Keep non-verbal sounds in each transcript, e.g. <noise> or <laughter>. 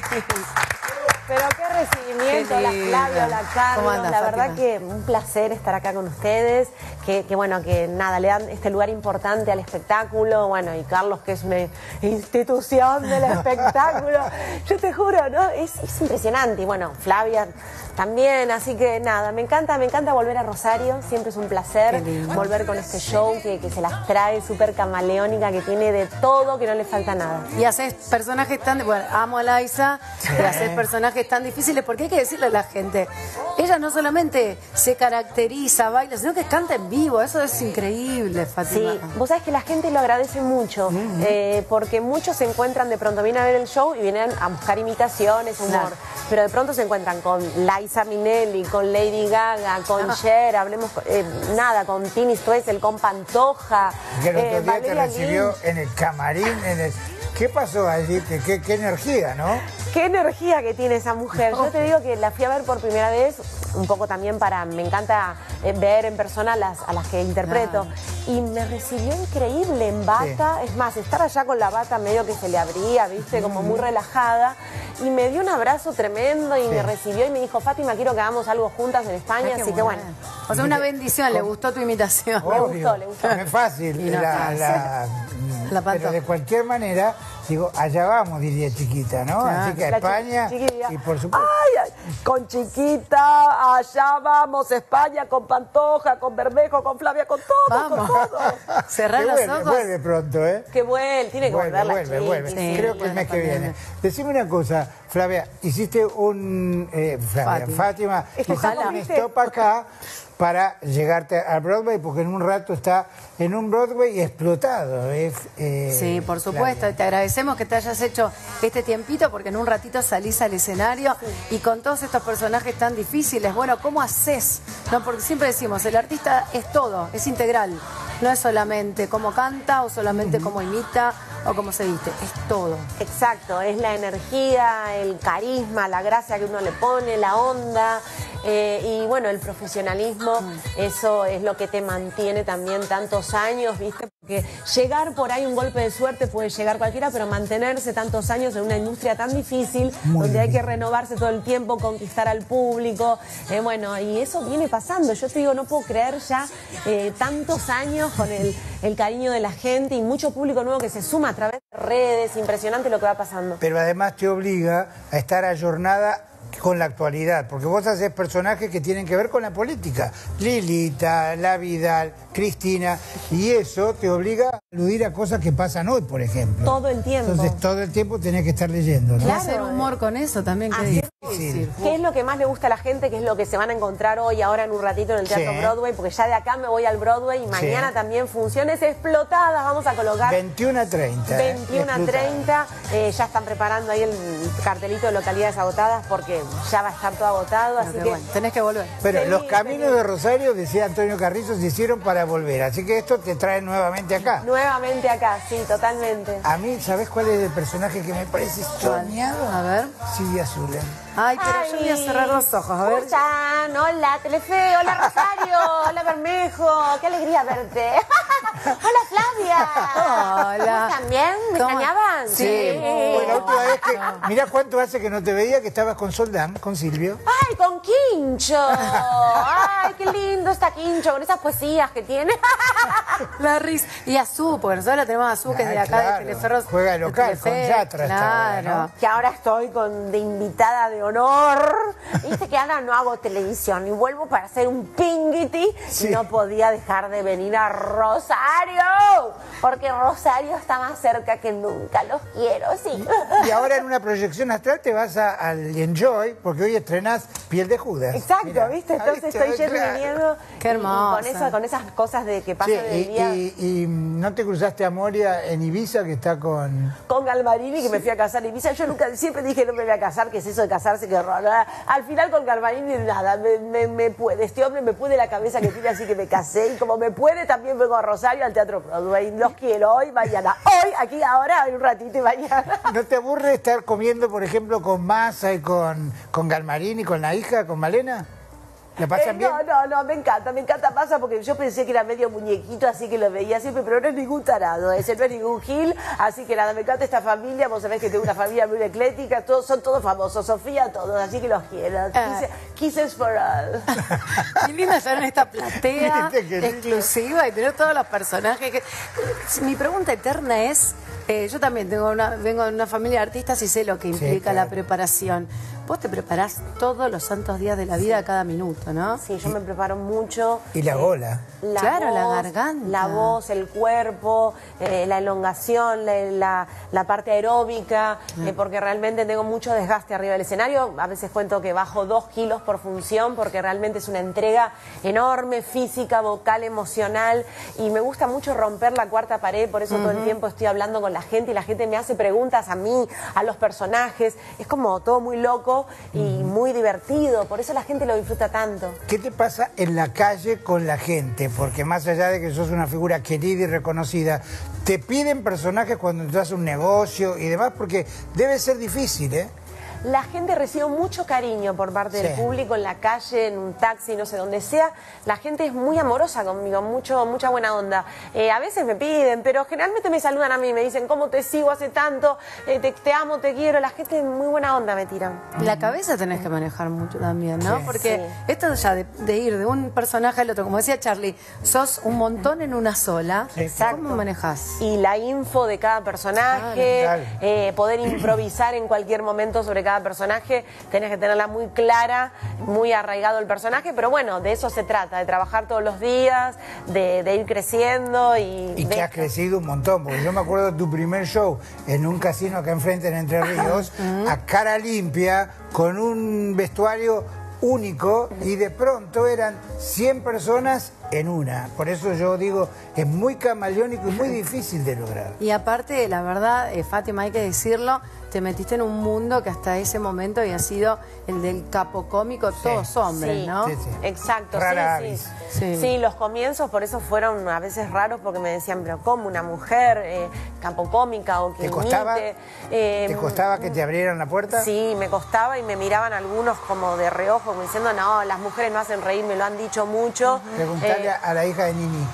Thank you. Pero qué recibimiento, Qué la linda. Flavia, la ¿Cómo Carlos. andas, la verdad Fátima? que un placer estar acá con ustedes. Que, que, bueno, que nada, le dan este lugar importante al espectáculo. Bueno, y Carlos, que es una institución del <laughs> espectáculo. Yo te juro, ¿no? Es, es impresionante. Y bueno, Flavia también. Así que nada, me encanta, me encanta volver a Rosario. Siempre es un placer volver con este show que, que se las trae súper camaleónica, que tiene de todo, que no le falta nada. Y haces personajes tan... Bueno, amo a Laisa, pero haces personajes <laughs> tan difíciles porque hay que decirle a la gente, ella no solamente se caracteriza, baila, sino que canta en vivo. Eso es increíble, Fátima. Sí, vos sabés que la gente lo agradece mucho, eh, porque muchos se encuentran de pronto, vienen a ver el show y vienen a buscar imitaciones, humor, Claro. pero de pronto se encuentran con Liza Minnelli, con Lady Gaga, con Ah. Cher, hablemos, eh, nada, con Tini Stoessel, con Pantoja, Que el otro eh, día te Valeria recibió Lynch. en el camarín, en el... ¿Qué pasó allí? ¿Qué, qué, qué energía, no? Qué energía que tiene esa mujer. Yo te digo que la fui a ver por primera vez, un poco también para, me encanta eh, ver en persona a las, a las que interpreto. Y me recibió increíble en bata. Es más, estar allá con la bata medio que se le abría, viste, como muy relajada. Y me dio un abrazo tremendo y me recibió y me dijo, Fátima, quiero que hagamos algo juntas en España. Ay, Así que bueno. O sea, una bendición, le gustó tu imitación. Le gustó, le gustó. No es fácil. No, la, la- <laughs> La pero de cualquier manera, digo, allá vamos, diría chiquita, ¿no? Así que a España chiquilla. y por supuesto. Ay, ay, con chiquita, allá vamos, España, con Pantoja, con Bermejo, con Flavia, con todo, Vamos. con todo. <laughs> Cerrar que los vuelve, ojos. vuelve pronto, ¿eh? Que vuelve, tiene que Vuelve, volver la vuelve, chiqui, vuelve. sí. Creo que el mes que viene. Decime una cosa, Flavia, hiciste un... eh, Flavia, Fátima. Es que hiciste un stop acá para llegarte al Broadway, porque en un rato está en un Broadway explotado. es, eh, Sí, por supuesto. Flavia. Te agradecemos que te hayas hecho este tiempito porque en un ratito salís al escenario y con todos estos personajes tan difíciles, bueno, ¿cómo haces? No, porque siempre decimos, el artista es todo, es integral. No es solamente cómo canta o solamente cómo imita o cómo se viste, es todo. Exacto, es la energía, el carisma, la gracia que uno le pone, la onda eh, y bueno, el profesionalismo, eso es lo que te mantiene también tantos años, ¿viste? Porque llegar por ahí un golpe de suerte puede llegar cualquiera, pero mantenerse tantos años en una industria tan difícil, donde hay que renovarse todo el tiempo, conquistar al público, eh, bueno, y eso viene pasando. Yo te digo, no puedo creer ya eh, tantos años con el, el cariño de la gente y mucho público nuevo que se suma a través de redes, impresionante lo que va pasando. Pero además te obliga a estar ayornada con la actualidad, porque vos haces personajes que tienen que ver con la política. Lilita, La Vidal, Cristina, y eso te obliga a aludir a cosas que pasan hoy, por ejemplo. Todo el tiempo. Entonces todo el tiempo tenés que estar leyendo, ¿no? Y Claro, hacer humor con eso también, difícil. ¿Qué es lo que más le gusta a la gente? ¿Qué es lo que se van a encontrar hoy, ahora en un ratito en el Teatro Sí. Broadway? Porque ya de acá me voy al Broadway y mañana también funciones explotadas. Vamos a colocar 21 a 30. ¿eh? 21 a Explotado. 30. Eh, ya están preparando ahí el cartelito de localidades agotadas porque ya va a estar todo agotado. Pero Así que bueno, tenés que volver. Pero Feliz, los caminos feliz. de Rosario, decía Antonio Carrizo, se hicieron para volver. Así que esto te trae nuevamente acá. nuevamente acá, sí, totalmente. A mí, ¿sabes cuál es el personaje que me parece soñado? A ver. Silvia Zulen. Ay, pero yo voy a cerrar los ojos, a ver. Hola Telefe, hola Rosario, <laughs> hola Bermejo, qué alegría verte. <laughs> hola Flavia. Hola. ¿Cómo están bien? ¿Me ¿Cómo? extrañaban? Sí. La última vez que. Mirá cuánto hace que no te veía, que estabas con Soldán, con Silvio. ¡Ay, con Quincho! ¡Ay, qué lindo está Quincho con esas poesías que tiene! La risa. Y a Su, porque nosotros la tenemos a Su, que es de acá de claro. Teleferros. Juega de local, con Yatra Claro. ¿no? que ahora estoy con de invitada de honor. Viste que ahora no hago televisión y vuelvo para hacer un pinguiti Sí. y no podía dejar de venir a Rosario. Porque Rosario está más cerca que nunca. Los quiero, sí. Y ahora en una proyección astral te vas a- al Enjoy, porque hoy estrenás Piel de Judas. Exacto, Mirá. ¿viste? Entonces ¿viste? estoy yendo y Claro. viniendo. Qué y- y hermosa. con, eso, con esas cosas de que Sí, pasan en y, el día. y- y, ¿no te cruzaste a Moria en Ibiza, que está con... con Galmarini que me fui a casar en Ibiza. Yo nunca, siempre dije no me voy a casar, que es eso de casarse, que. Al final con Galmarini nada, me, me- me puede. Este hombre me puede la cabeza que tiene, así que me casé. Y como me puede, también vengo a Rosario al Teatro Broadway. Quiero hoy, mañana. Hoy, aquí, ahora, un ratito y mañana. <laughs> ¿No te aburre estar comiendo, por ejemplo, con Massa y con, con Galmarini, con la hija, con Malena? ¿La pasan Eh, bien? No, no, no, me encanta, me encanta pasa porque yo pensé que era medio muñequito, así que lo veía siempre, pero no es ningún tarado, ese no es ningún gil, así que nada, me encanta esta familia, vos sabés que tengo una familia muy ecléctica, todos, son todos famosos, Sofía, todos, así que los quiero. Ah. Quise- Kisses for all. <laughs> Qué lindo estar en esta platea <laughs> exclusiva y tener todos los personajes. que- Mi pregunta eterna es, eh, yo también tengo una, vengo de una familia de artistas y sé lo que implica la claro. preparación. Vos te preparás todos los santos días de la vida, cada minuto, ¿no? Sí, yo me preparo mucho. Y la gola. La Claro, la garganta. La voz, el cuerpo, eh, la elongación, la, la- la parte aeróbica, eh, porque realmente tengo mucho desgaste arriba del escenario. A veces cuento que bajo dos kilos por función, porque realmente es una entrega enorme, física, vocal, emocional, y me gusta mucho romper la cuarta pared, por eso todo el tiempo estoy hablando con la gente y la gente me hace preguntas a mí, a los personajes. Es como todo muy loco y muy divertido, por eso la gente lo disfruta tanto. ¿Qué te pasa en la calle con la gente? Porque más allá de que sos una figura querida y reconocida, te piden personajes cuando entras a un negocio y demás, porque debe ser difícil, ¿eh? La gente recibe mucho cariño por parte del público en la calle, en un taxi, no sé, donde sea. La gente es muy amorosa conmigo, mucho, mucha buena onda. Eh, a veces me piden, pero generalmente me saludan a mí, me dicen, ¿cómo te sigo hace tanto? Eh, te, te amo, te quiero. La gente es muy buena onda me tiran. La cabeza tenés que manejar mucho también, ¿no? Sí. Porque Sí. esto ya de, de ir de un personaje al otro, como decía Charlie, sos un montón en una sola. Exacto. ¿Cómo manejás? Y la info de cada personaje, Claro, eh, poder improvisar en cualquier momento sobre cada personaje, tenés que tenerla muy clara, muy arraigado el personaje, pero bueno, de eso se trata, de trabajar todos los días, de, de ir creciendo y... Y de- que has crecido un montón, porque yo me acuerdo de tu primer show en un casino acá enfrente en Entre Ríos, <laughs> a cara limpia, con un vestuario único y de pronto eran 100 personas en una. Por eso yo digo, es muy camaleónico y muy difícil de lograr. Y aparte, la verdad, eh, Fátima, hay que decirlo, te metiste en un mundo que hasta ese momento había sido el del capo cómico, todos hombres, Sí, ¿no? Sí, sí. Exacto, Rara sí, sí. Sí. Sí, los comienzos por eso fueron a veces raros porque me decían, pero ¿cómo una mujer eh, capocómica o que ¿Te costaba? imite? Eh, ¿Te costaba que te abrieran la puerta? Sí, me costaba y me miraban algunos como de reojo, como diciendo, no, las mujeres no hacen reír, me lo han dicho mucho. Preguntale Eh, a la hija de Nini.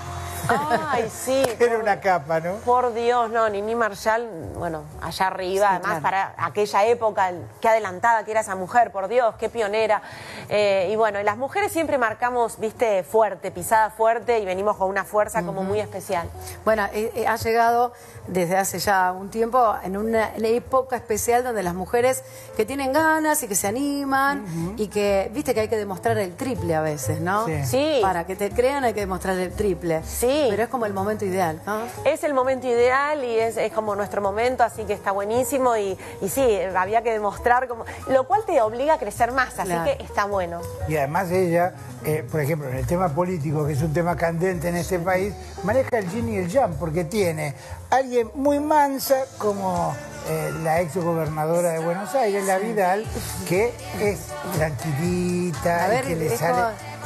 Ay, <laughs> sí. Era por- una capa, ¿no? Por Dios, no, Nini Marshall, bueno, allá arriba, Sí, además claro. para aquella época, qué adelantada que era esa mujer, por Dios, qué pionera. Eh, y bueno, y las mujeres siempre marcamos, viste, fuerte, pisada fuerte y venimos con una fuerza como muy especial. Bueno, eh, eh, ha llegado desde hace ya un tiempo en una, en una época especial donde las mujeres que tienen ganas y que se animan y que, viste que hay que demostrar el triple a veces, ¿no? Sí. Sí. Para que te crean hay que demostrar el triple. Sí. Pero es como el momento ideal, ¿no? Es el momento ideal y es, es como nuestro momento, así que está buenísimo y, y sí, había que demostrar como, lo cual te obliga a crecer más, así Claro. que está bueno. Y además ella, eh, por ejemplo, en el tema político, que es un tema candente en este país, maneja el yin y el yang, porque tiene alguien muy mansa como eh, la ex gobernadora de Buenos Aires, la Vidal, que es tranquilita A ver, y que le sale...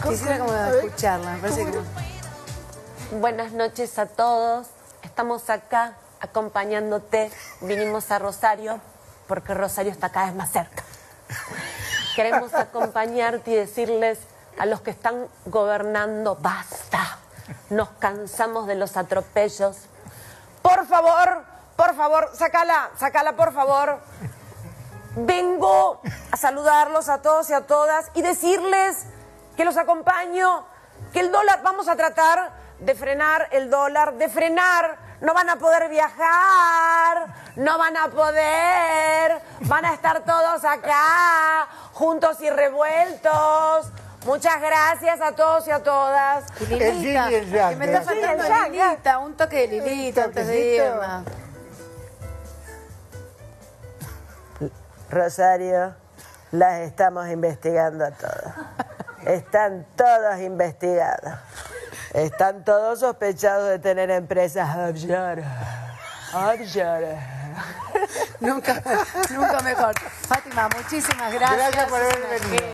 como- A escucharla, me parece ¿cómo que... Buenas noches a todos. Estamos acá acompañándote. Vinimos a Rosario porque Rosario está cada vez más cerca. Queremos acompañarte y decirles a los que están gobernando, basta. Nos cansamos de los atropellos. Por favor, por favor, sacala, sacala, por favor. Vengo a saludarlos a todos y a todas y decirles que los acompaño, que el dólar, vamos a tratar de frenar el dólar, de frenar, no van a poder viajar, no van a poder, van a estar todos acá, juntos y revueltos. Muchas gracias a todos y a todas. Y El que me está faltando Sí, Lilita, un toque de Lilita antes de irnos. Rosario, las estamos investigando a todas. Están todos investigados. Están todos sospechados de tener empresas offshore. Offshore. Nunca, nunca mejor. Fátima, muchísimas gracias. Gracias por haber Es una venido.